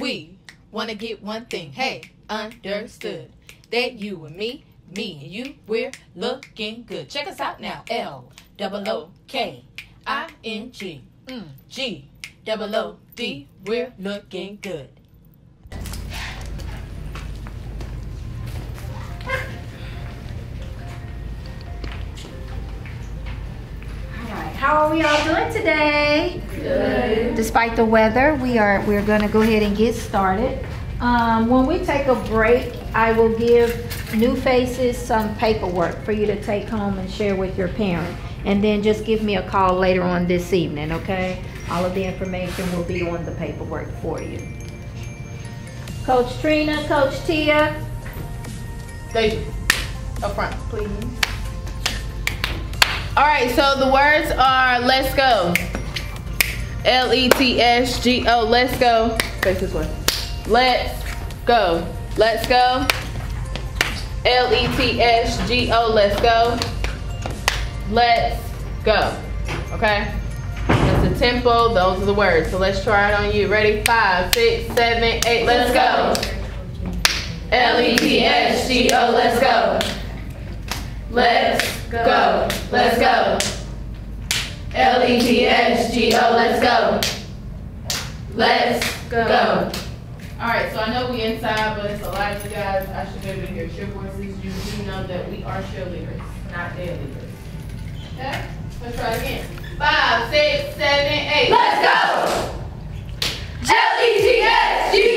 We wanna get one thing. Hey, understood that you and me, me and you, we're looking good. Check us out now. L double O K I N G mm, double O D. We're looking good. All right, how are we all doing today? Good. Despite the weather, we are we're going to go ahead and get started. Um, when we take a break, I will give new faces some paperwork for you to take home and share with your parent. And then just give me a call later on this evening, okay? All of the information will be on the paperwork for you. Coach Trina, Coach Tia. Deja, up front, please. All right, so the words are let's go. L E T S G O, let's go. Face this way. Let's go. Let's go. L E T S G O, let's go. Let's go. Okay? That's the tempo, those are the words. So let's try it on you. Ready? Five, six, seven, eight, let's go. L E T S G O, let's go. Let's go. Let's go. L E T S G O, let's go. Let's go. All right, so I know we inside, but it's a lot of you guys. I should be able to hear your voices. You do know that we are cheerleaders, not leaders. Okay? Let's try again. Five, six, seven, eight. Let's go! L E T S G O,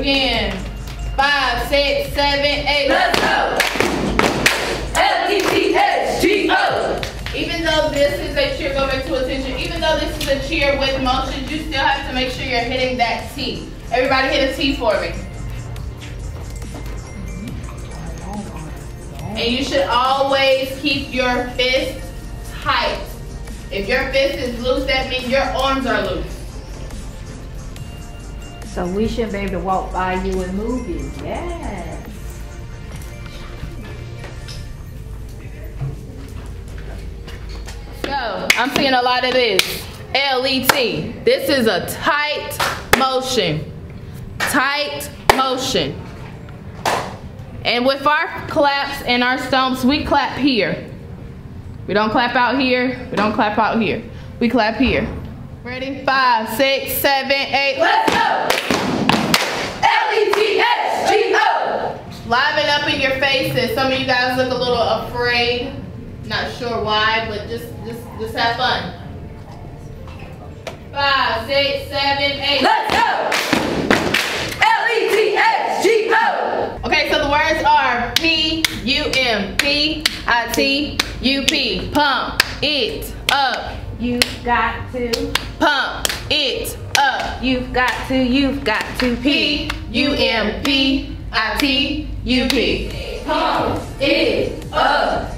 again. Five, six, seven, eight, let's go! L E T S G O. Even though this is a cheer, go back to attention. Even though this is a cheer with motion, you still have to make sure you're hitting that T. Everybody hit a T for me. And you should always keep your fist tight. If your fist is loose, that means your arms are loose. So we should be able to walk by you and move you. Yes. So I'm seeing a lot of this. L-E-T. This is a tight motion. Tight motion. And with our claps and our stomps, we clap here. We don't clap out here. We don't clap out here. We clap here. Ready? Five, six, seven, eight. Let's go! L-E-T-S-G-O! Liven up in your faces. Some of you guys look a little afraid. Not sure why, but just, just, just have fun. Five, six, seven, eight. Let's go! L-E-T-S-G-O. Okay, so the words are P-U-M-P-I-T-U-P. Pump it up. You've got to. Pump it up. You've got to. You've got to. P-U-M-P-I-T-U-P. Pump it up.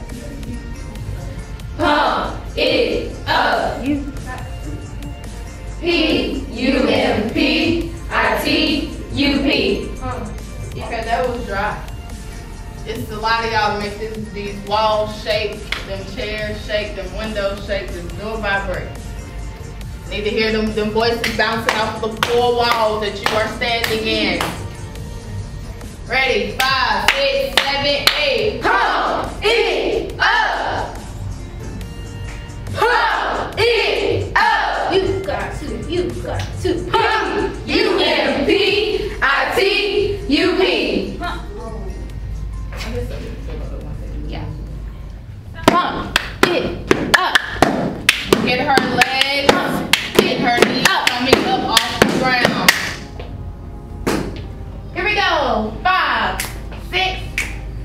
Pump it up. You. P-U-M-P-I-T-U-P. Okay, that was dry. It's a lot of y'all to make this, these walls shake, them chairs shake, them windows shake, them door vibrate. Need to hear them, them voices bouncing off the four walls that you are standing in. Ready? Five, six, seven, eight. Pump it up. Pump it up. You got to. You got to. Pump. U M P I T U P. Yeah. Pump it up. Get her legs, get her knees coming up off the ground. Here we go. Five, six,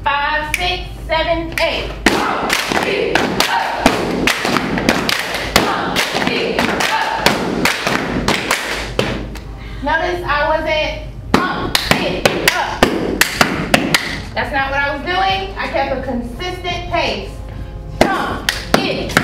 five, six, seven, eight. Pump it up. Pump it up. Notice I wasn't pump it up. That's not what I was doing. I kept a consistent pace. It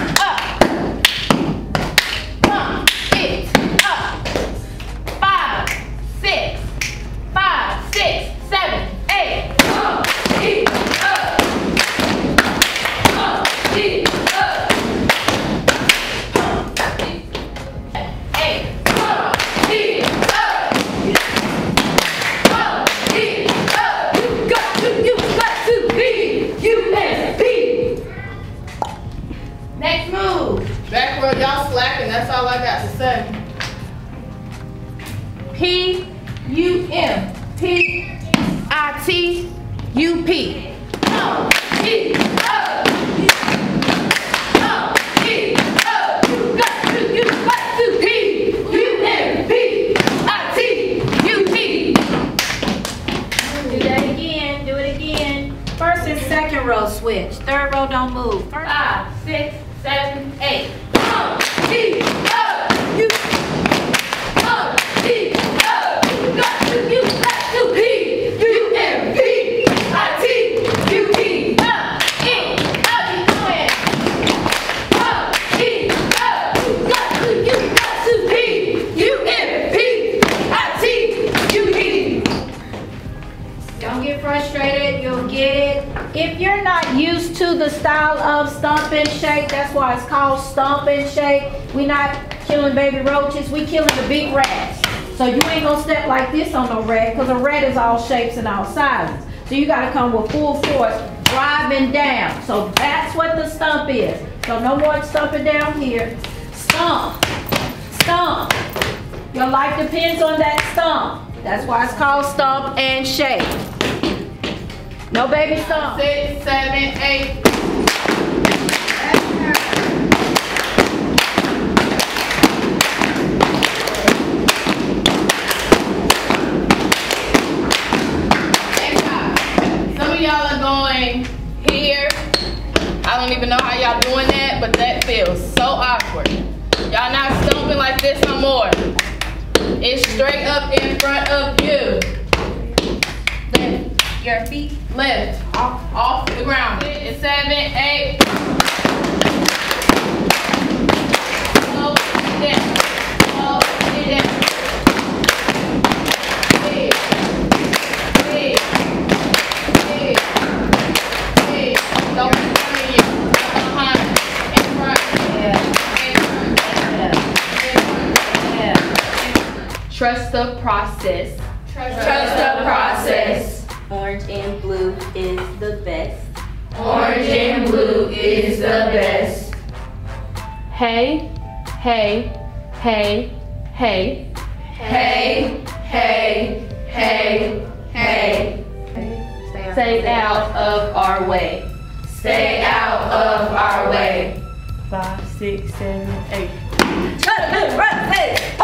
and shake, that's why it's called stomp and shake. We're not killing baby roaches, we killing the big rats. So you ain't gonna step like this on no rat, because a rat is all shapes and all sizes. So you gotta come with full force, driving down. So that's what the stump is. So no more stumping down here. Stomp, stomp. Your life depends on that stump. That's why it's called stomp and shake. No baby stomp. Six, seven, eight. Y'all doing that, but that feels so awkward. Y'all not stomping like this no more. It's straight up in front of you. Lift your feet. Lift off, off the ground. Six, seven, eight. It down. Slow it down. The process. Trust the process. Orange and blue is the best. Orange and blue is the best. Hey, hey, hey, hey. Hey, hey, hey, hey. Stay out of our way. Stay out of our way. Five, six, seven, eight.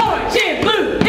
Orange and blue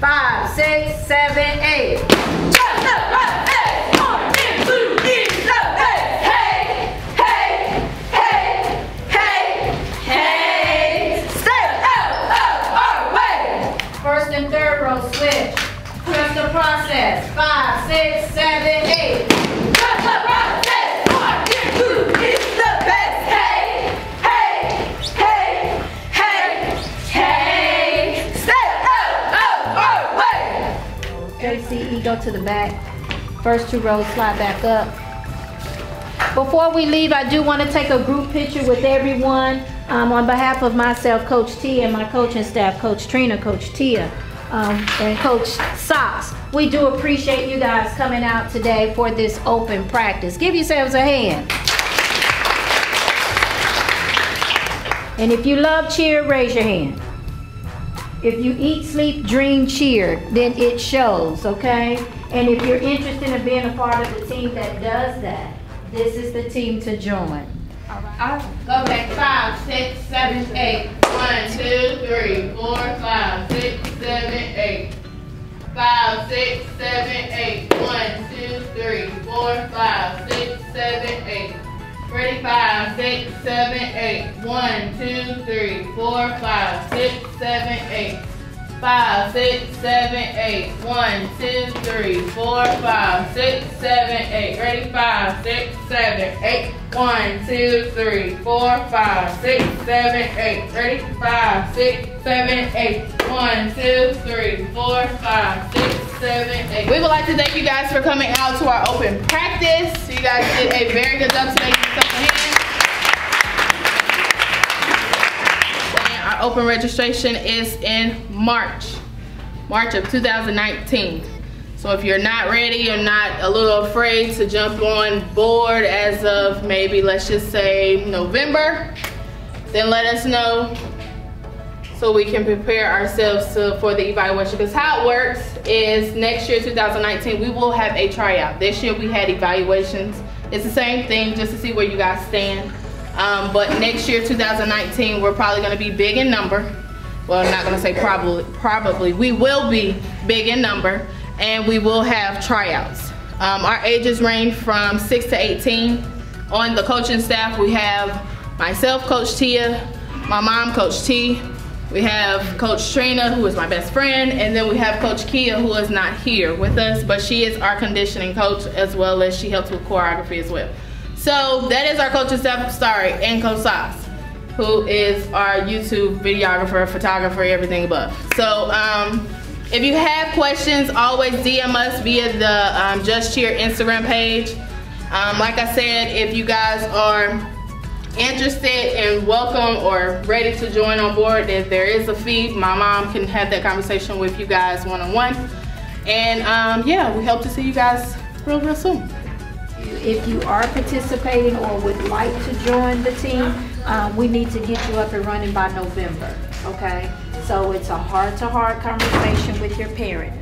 Five, six, seven, eight. First and third row switch. Trust the process. Five, six, seven, eight. Go to the back. First two rows, slide back up. Before we leave, I do want to take a group picture with everyone. Um, on behalf of myself, Coach Tia, and my coaching staff, Coach Trina, Coach Tia, um, and Coach Socks. We do appreciate you guys coming out today for this open practice. Give yourselves a hand. And if you love cheer, raise your hand. If you eat, sleep, dream, cheer, then it shows, okay? And if you're interested in being a part of the team that does that, this is the team to join. Go back five, six, seven, eight. One, two, three, four, five, six, seven, eight. Five, six, seven, eight. One, two, three, four, five, six, seven, eight. Ready? Five, six, seven, eight. One, two, three, four, five, six, seven, eight. five, six, seven, eight. One, two, three, four, five, six, seven, eight. Ready? Five, six, seven, eight. One, two, three, four, five, six, seven, eight. Ready? Five, six, seven, eight. One, two, three, four, five, six, We would like to thank you guys for coming out to our open practice. You guys did a very good job today. Our open registration is in March, March of 2019. So if you're not ready, you're not a little afraid to jump on board as of maybe, let's just say November, then let us know so we can prepare ourselves to, for the evaluation. Because how it works is next year, 2019, we will have a tryout. This year we had evaluations. It's the same thing just to see where you guys stand. Um, but next year, 2019, we're probably gonna be big in number. Well, I'm not gonna say probably, probably. We will be big in number and we will have tryouts. Um, our ages range from six to 18. On the coaching staff, we have myself, Coach Tia, my mom, Coach T. We have Coach Trina, who is my best friend, and then we have Coach Kia, who is not here with us, but she is our conditioning coach as well as she helps with choreography as well. So that is our coaching staff, sorry, and Coach Socks, who is our YouTube videographer, photographer, everything above. So um, if you have questions, always DM us via the um, Just Cheer Instagram page. Um, like I said, if you guys are interested and welcome or ready to join on board, if there is a fee, my mom can have that conversation with you guys one-on-one. -on -one. And um, yeah, we hope to see you guys real, real soon if you are participating or would like to join the team, um, we need to get you up and running by November, okay? So it's a heart-to-heart -heart conversation with your parent.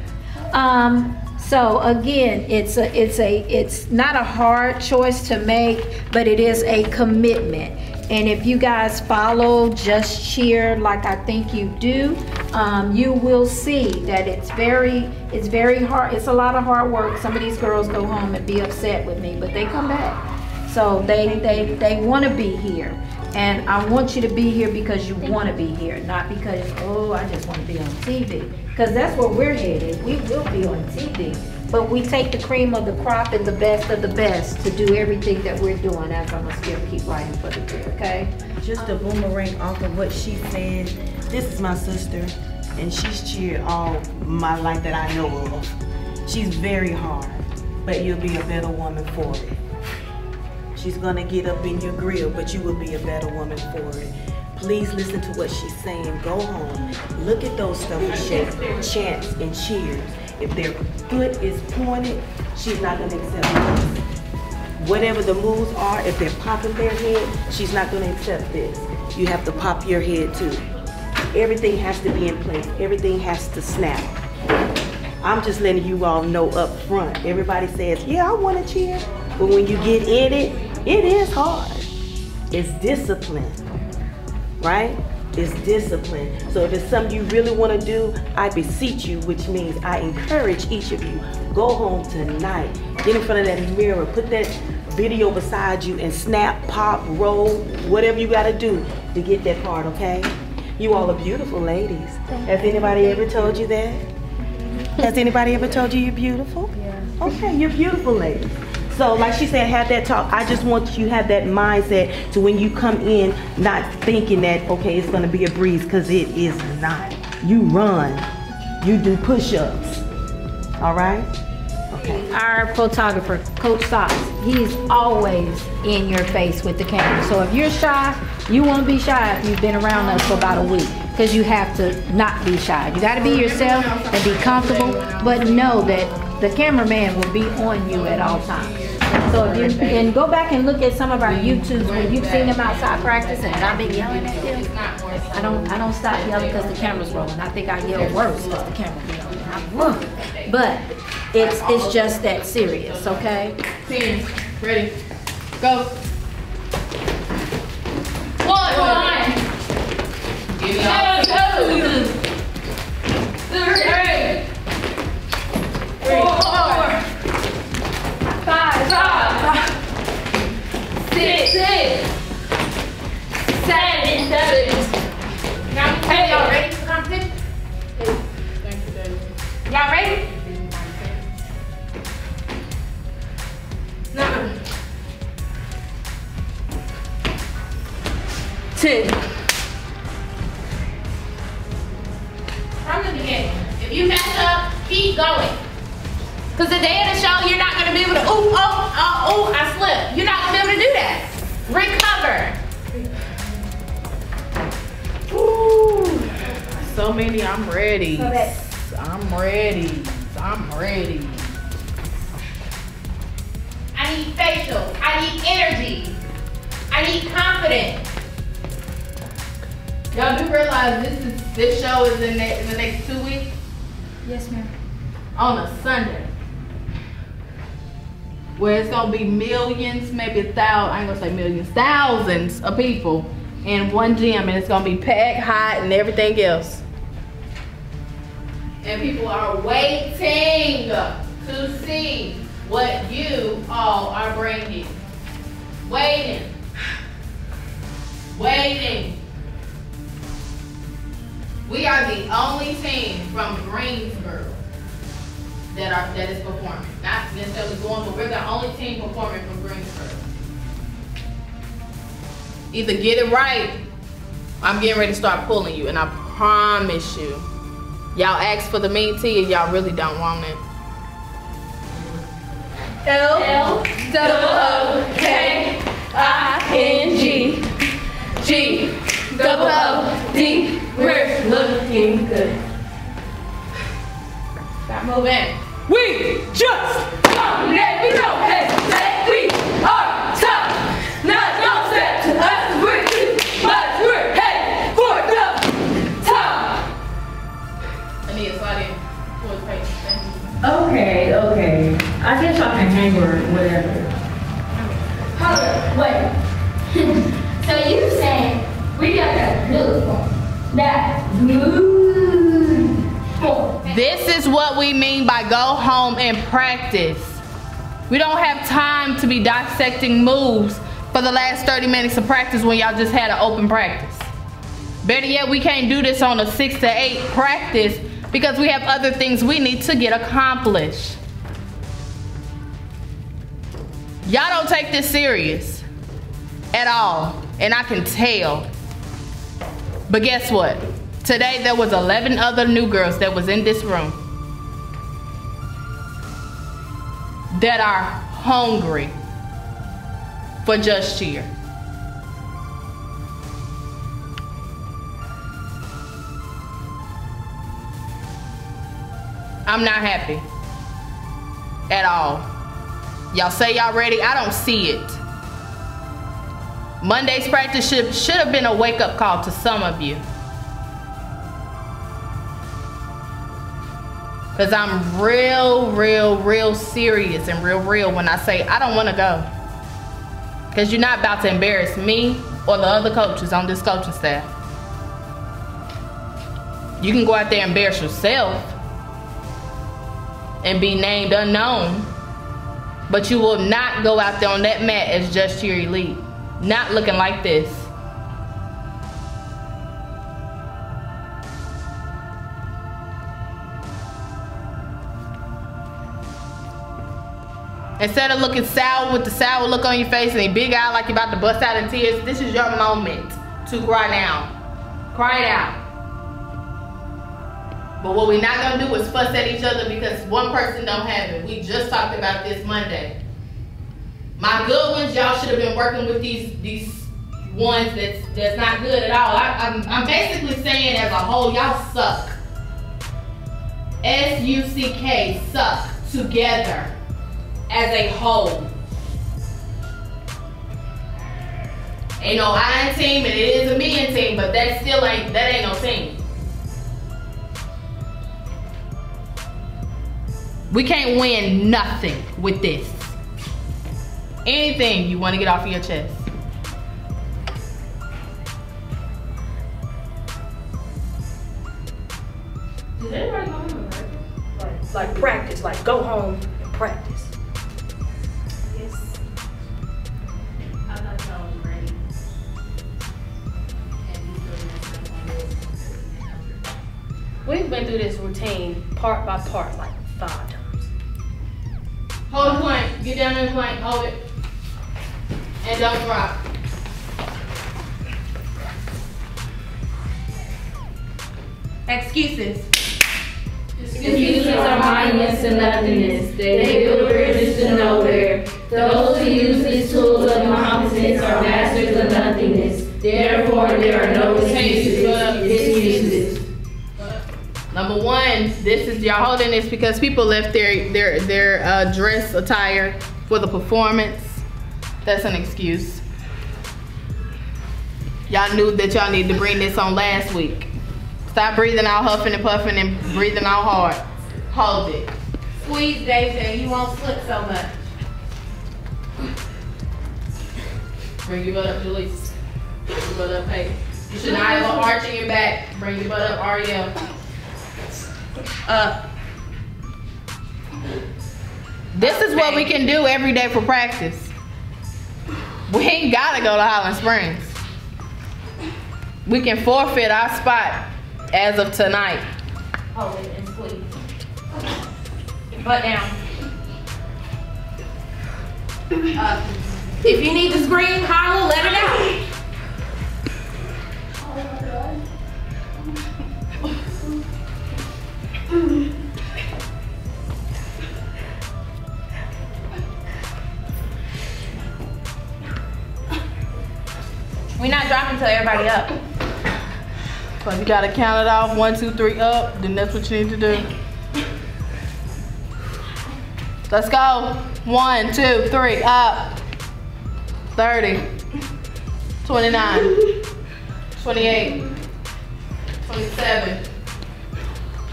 Um, so again, it's a, it's a, it's not a hard choice to make, but it is a commitment. And if you guys follow Just Cheer like I think you do, um, you will see that it's very, it's very hard. It's a lot of hard work. Some of these girls go home and be upset with me, but they come back. So they, they, they want to be here. And I want you to be here because you want to be here, not because, oh, I just want to be on TV. Because that's where we're headed. We will be on TV. But we take the cream of the crop and the best of the best to do everything that we're doing. As I'm gonna still keep writing for the grid, okay? Just a boomerang off of what she said. This is my sister, and she's cheered all my life that I know of. She's very hard, but you'll be a better woman for it. She's gonna get up in your grill, but you will be a better woman for it. Please listen to what she's saying. Go home. Look at those stomach shakes, chants, and cheers. If their foot is pointed, she's not going to accept this. Whatever the moves are, if they're popping their head, she's not going to accept this. You have to pop your head too. Everything has to be in place. Everything has to snap. I'm just letting you all know up front. Everybody says, yeah, I want to cheer. But when you get in it, it is hard. It's discipline, right? is discipline. So if it's something you really want to do, I beseech you, which means I encourage each of you, go home tonight, get in front of that mirror, put that video beside you and snap, pop, roll, whatever you got to do to get that part, okay? You all are beautiful ladies. Has anybody ever told you that? Has anybody ever told you you're beautiful? Yeah. Okay, you're beautiful ladies. So like she said, have that talk. I just want you to have that mindset to when you come in, not thinking that, okay, it's gonna be a breeze, because it is not. You run, you do push-ups, all right? Okay. Our photographer, Coach Socks, he's always in your face with the camera. So if you're shy, you won't be shy if you've been around us for about a week because you have to not be shy. You got to be yourself and be comfortable, but know that the cameraman will be on you at all times. So if you and go back and look at some of our YouTubes where you've seen them outside practice and I've been yelling at them. I don't I don't stop yelling because the camera's rolling. I think I yell worse because the camera's rolling. But it's it's just that serious, okay? Team, ready, go. two. From the beginning. If you mess up, keep going. Because the day of the show, you're not going to be able to, ooh, oh, oh, oh, I slipped. You're not going to be able to do that. Recover. Ooh, so many, I'm ready. I'm ready. I'm ready. I need facial. I need energy. I need confidence. Y'all do realize this is this show is in the, in the next two weeks Yes, ma'am. on a Sunday. Where it's gonna be millions, maybe a thousand, I ain't gonna say millions, thousands of people in one gym and it's gonna be packed, hot, and everything else. And people are waiting to see what you all are bringing. Waiting. Waiting. We are the only team from Greensboro that are that is performing. Not necessarily going, but we're the only team performing from Greensboro. Either get it right, I'm getting ready to start pulling you, and I promise you, y'all ask for the mean tea and y'all really don't want it. L L O K I N G G double O D. We're looking good. Stop moving. We just dominate. We don't hesitate. We are tough. Not no step to us. We're too much. We're headed for the top. I need to slide in towards Peyton. Thank. Okay, okay. I guess y'all can hang or whatever. Hold up, wait. so you saying we gotta look for This is what we mean by go home and practice. We don't have time to be dissecting moves for the last 30 minutes of practice when y'all just had an open practice. Better yet, we can't do this on a six to eight practice because we have other things we need to get accomplished. Y'all don't take this serious at all, and I can tell. But guess what? Today there was 11 other new girls that was in this room that are hungry for just cheer. I'm not happy at all. Y'all say y'all ready? I don't see it. Monday's practice should, should have been a wake up call to some of you. Because I'm real, real, real serious and real, real when I say I don't want to go. Because you're not about to embarrass me or the other coaches on this coaching staff. You can go out there and embarrass yourself and be named unknown, but you will not go out there on that mat as Just Cheer Elite. Not looking like this. Instead of looking sour with the sour look on your face and a big eye like you're about to bust out in tears, this is your moment to cry now. Cry it out. But what we're not gonna do is fuss at each other because one person don't have it. We just talked about this Monday. My good ones, y'all should have been working with these these ones that's that's not good at all. I, I'm I'm basically saying as a whole, y'all suck. S U C K suck together as a whole. Ain't no iron team and it is a men team, but that still ain't that ain't no team. We can't win nothing with this. Anything you want to get off of your chest. Did everybody go home and practice? Like, like practice, like go home and practice. Yes. I thought y'all was ready. We've been through this routine part by part like five times. Hold the plank. Get down in the plank. Hold it. And don't drop. Excuses. Excuses are mindless to nothingness. They build bridges to nowhere. Those who use these tools of incompetence are masters of nothingness. Therefore, there are no excuses. Excuses. Number one, this is y'all holding this because people left their their their uh, dress attire for the performance. That's an excuse. Y'all knew that y'all need to bring this on last week. Stop breathing out, huffing and puffing, and breathing out hard. Hold it. Squeeze, David, you won't slip so much. Bring your butt up, Julisse. Bring your butt up, hey. Shania, arching your back. Bring your butt up, Ariel. Up. This is what we can do every day for practice. We ain't gotta go to Highland Springs. We can forfeit our spot as of tonight. Oh, Hold it and squeeze. Butt down. Up. Uh, if you need to scream, holler, let it out. We're not till everybody up. So you gotta count it off, one, two, three, up, then that's what you need to do. Let's go. One, two, three, up. 30, 29, 28, 27.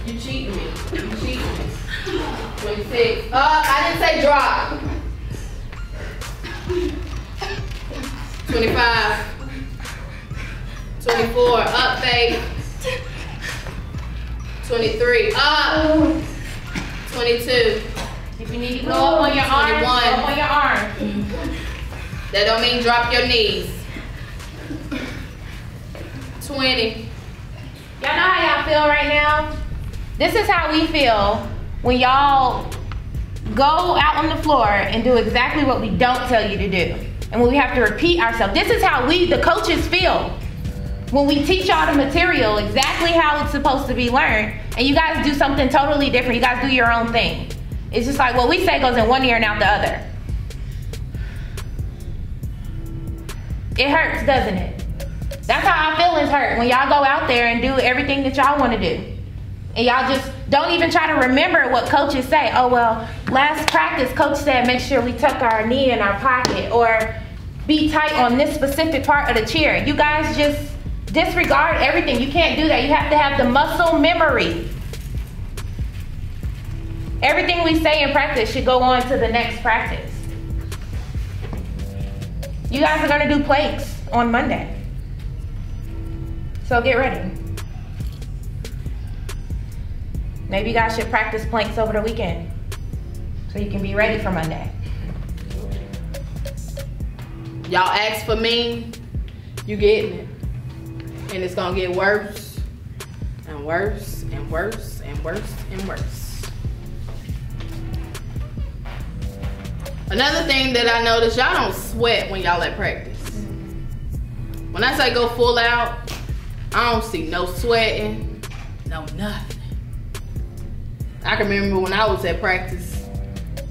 You cheating me. You cheating me. 26. Uh, I didn't say drop. 25. 24, up, babe. 23, up. 22. If you need to go up on your arms, go up on your arms. That don't mean drop your knees. 20. Y'all know how y'all feel right now? This is how we feel when y'all go out on the floor and do exactly what we don't tell you to do. And when we have to repeat ourselves. This is how we, the coaches, feel. When we teach y'all the material exactly how it's supposed to be learned, and you guys do something totally different. You guys do your own thing. It's just like what we say goes in one ear and out the other. It hurts, doesn't it? That's how our feelings hurt when y'all go out there and do everything that y'all want to do. And y'all just don't even try to remember what coaches say. Oh, well, last practice, coach said make sure we tuck our knee in our pocket or be tight on this specific part of the chair. You guys just disregard everything. You can't do that. You have to have the muscle memory. Everything we say in practice should go on to the next practice. You guys are gonna do planks on Monday. So get ready. Maybe you guys should practice planks over the weekend so you can be ready for Monday. Y'all ask for me, you getting it. And it's gonna get worse and worse and worse and worse and worse. Another thing that I noticed, y'all don't sweat when y'all at practice. When I say go full out, I don't see no sweating, no nothing. I can remember when I was at practice,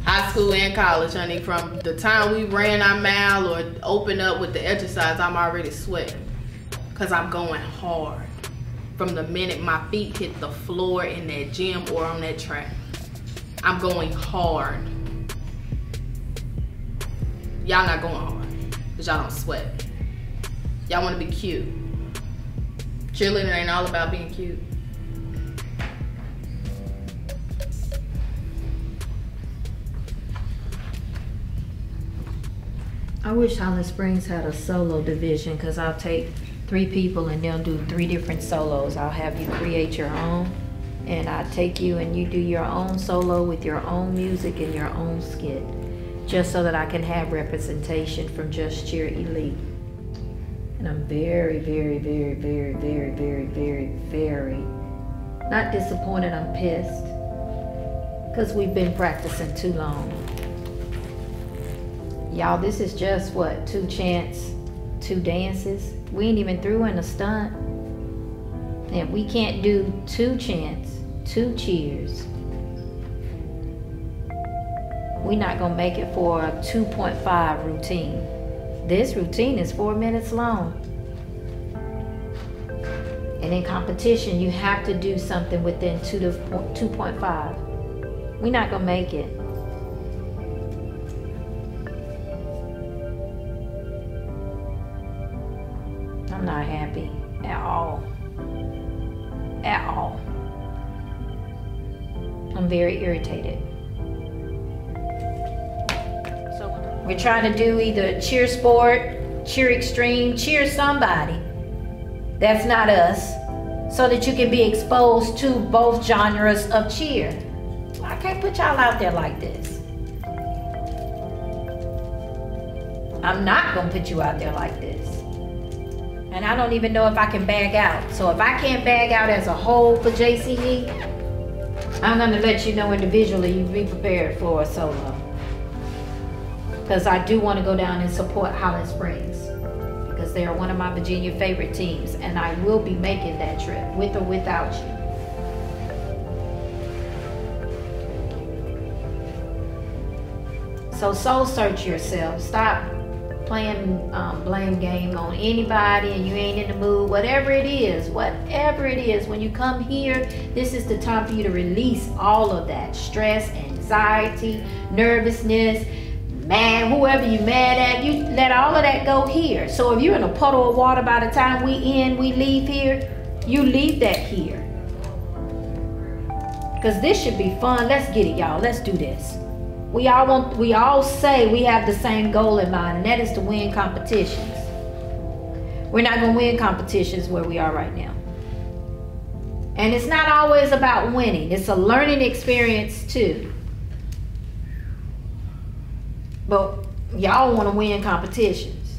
high school and college, honey, from the time we ran our mile or opened up with the exercise, I'm already sweating. Cause I'm going hard. From the minute my feet hit the floor in that gym or on that track. I'm going hard. Y'all not going hard. Cause y'all don't sweat. Y'all wanna be cute. Cheerleading ain't all about being cute. I wish Highland Springs had a solo division because I'll take three people and they'll do three different solos. I'll have you create your own and I take you and you do your own solo with your own music and your own skit just so that I can have representation from Just Cheer Elite. And I'm very, very, very, very, very, very, very, very not disappointed, I'm pissed because we've been practicing too long. Y'all, this is just what, two chants, two dances? We ain't even through in a stunt. And we can't do two chants two cheers. We're not gonna make it for a 2.5 routine. This routine is four minutes long. And in competition, you have to do something within two to 2.5. We're not gonna make it. Very irritated. So we're trying to do either cheer sport, cheer extreme, cheer somebody. That's not us. So that you can be exposed to both genres of cheer. I can't put y'all out there like this. I'm not gonna put you out there like this. And I don't even know if I can bag out. So if I can't bag out as a whole for JCE, I'm gonna let you know individually you be prepared for a solo. Because I do want to go down and support Highland Springs. Because they are one of my Virginia favorite teams. And I will be making that trip with or without you. So soul search yourself. Stop playing um, blame game on anybody and you ain't in the mood. Whatever it is, whatever it is, when you come here, this is the time for you to release all of that stress, anxiety, nervousness, mad, whoever you mad at. You let all of that go here. So if you're in a puddle of water by the time we end, we leave here, you leave that here. Cause this should be fun. Let's get it, y'all. Let's do this. We all want we all say we have the same goal in mind, and that is to win competitions. We're not gonna win competitions where we are right now. And it's not always about winning, it's a learning experience too. But y'all wanna win competitions.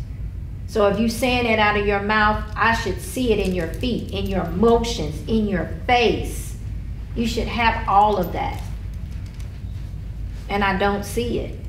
So if you saying that out of your mouth, I should see it in your feet, in your motions, in your face. You should have all of that and I don't see it.